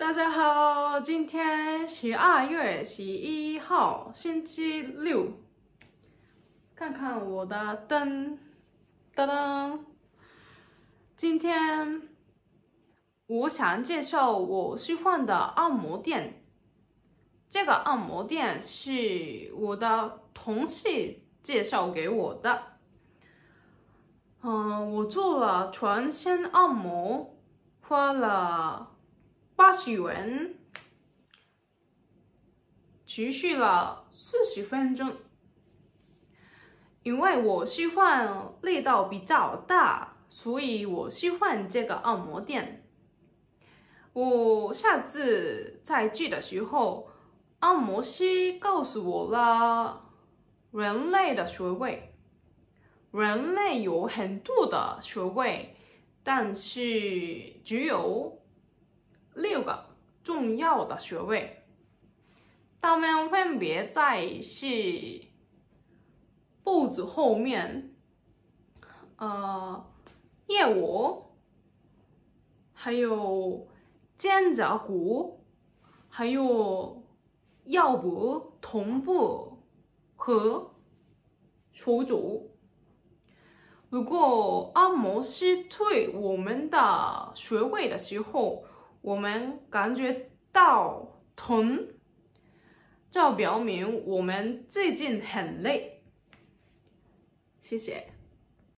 大家好，今天十二月十一号，星期六。看看我的灯，噔噔。今天我想介绍我喜欢的按摩店。这个按摩店是我的同事介绍给我的。嗯，我做了全身按摩，花了。八十元，持续了四十分钟。因为我喜欢力道比较大，所以我喜欢这个按摩店。我下次再去的时候，按摩师告诉我了人类的穴位。人类有很多的穴位，但是只有。六个重要的穴位，它们分别在是肚子后面、呃腋窝，还有肩胛骨，还有腰部、臀部和手肘。如果按摩师推我们的穴位的时候，我们感觉到疼，就表明我们最近很累。谢谢。